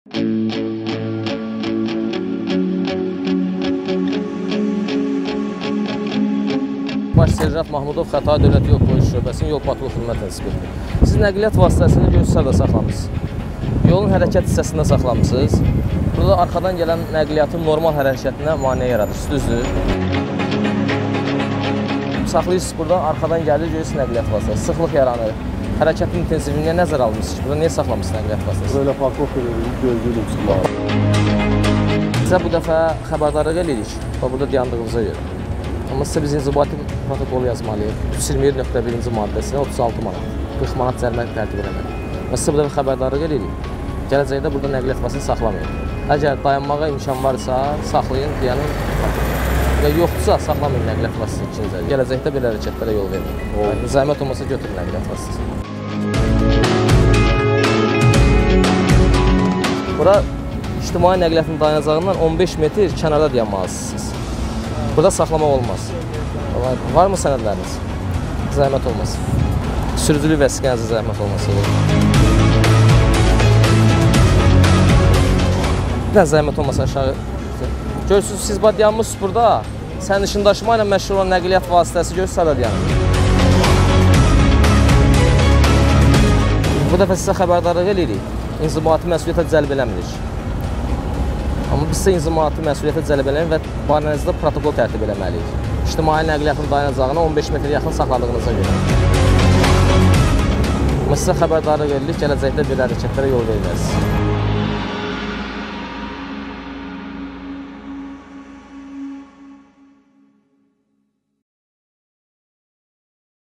Baş Serjant Mahmudov Xətai Dövlət Yol Polis Şöbəsinin yol patrul xidmət inspektoru. Siz nəqliyyat vasitəsini Göyçüsarda saxlamısınız. Yolun hərəkət hissəsində saxlamısınız. Burada arxadan gələn nəqliyyatın normal hərəkətinə maneə yaradırsınız, düzdür? Saxlayırsınız burada, arxadan gəlir, görürsünüz nəqliyyat vasitəsi, sıxlıq yaranır. Hərəkətin intensivliyinə nəzər almışsınız burada niyə saxlamısınız nəqliyyat vasitəsini? Böyle parkov edirik, gözlüyüm silahı. Sizə bu dəfə xəbərdarlıq edirik, bax burada dayandığınıza görə. Amma sizə biz inzibati protokol yazmalıyıq. 327.1-ci maddəsinə 36 manat, 40 manat cərimə tərtib eləməliyik. Və sizə bu dəfə xəbərdarlıq edirik. Gələcəkdə burada nəqliyyat vasitəsini saxlamayın. Əgər dayanmağa imkan varsa, saxlayın, yəni və yoxdursa, saxlamayın nəqliyyat vasitəsini ikinci. Gələcəkdə belə hərəkətlərə yol verməyin. Zəhmət olmasa götürün nəqliyyat vasitəsini. Bura ictimai nəqliyyatın dayanacağından 15 metr kənarda dayanmalısınız. Burada saxlamaq olmaz. Varmı sənədləriniz? Zəhmət olmasın. Sürücülük vəsiqənizə zəhmət olmasın. Bir də zəhmət olmasa aşağı. Görürsünüz, siz dayanmışsınız burada. Sərnişin daşıma ilə məşğul olan nəqliyyat vasitəsi görürsünüz, sada dayanır. Bu dəfə sizə xəbərdarlıq edirik. İnzibati məsuliyyətə cəlb eləmirik. Amma biz sizə inzibati məsuliyyətə cəlb eləmirik və barənizdə protokol tərtib eləməliyik. İctimai nəqliyyatın dayanacağına 15 metr yaxın saxladığınıza görə. Amma sizə xəbərdarlıq edirik, gələcəkdə belə hərəkətlərə yol verməz.